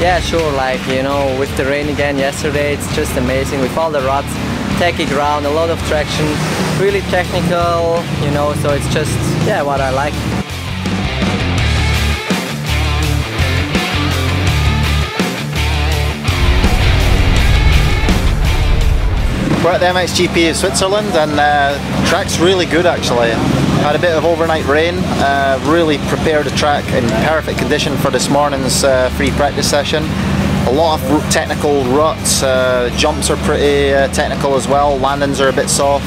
Yeah, sure. Like you know, with the rain again yesterday, it's just amazing. With all the ruts, techy ground, a lot of traction, really technical. You know, so it's just yeah, what I like. We're at the MXGP of Switzerland and uh, track's really good actually. Had a bit of overnight rain, uh, really prepared the track in perfect condition for this morning's uh, free practice session. A lot of technical ruts, uh, jumps are pretty uh, technical as well, landings are a bit soft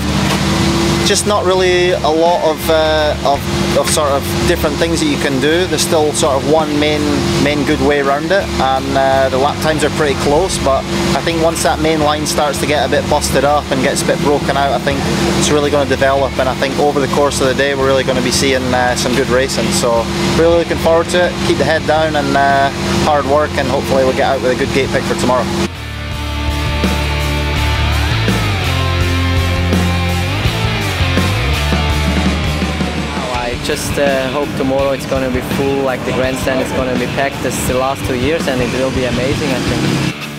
just not really a lot of, uh, of, of, sort of different things that you can do. There's still sort of one main main good way around it and uh, the lap times are pretty close but I think once that main line starts to get a bit busted up and gets a bit broken out I think it's really going to develop and I think over the course of the day we're really going to be seeing uh, some good racing so really looking forward to it. Keep the head down and uh, hard work and hopefully we'll get out with a good gate pick for tomorrow. Just uh, hope tomorrow it's going to be full like the grandstand is going to be packed as the last two years and it will be amazing I think.